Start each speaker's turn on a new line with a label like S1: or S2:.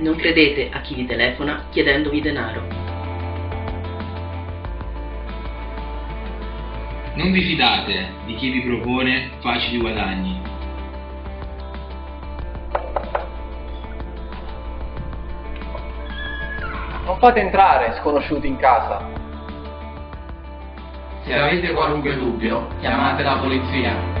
S1: Non credete a chi vi telefona chiedendovi denaro.
S2: Non vi fidate di chi vi propone facili guadagni.
S3: Non fate entrare sconosciuti in casa.
S4: Se avete qualunque dubbio, chiamate la polizia.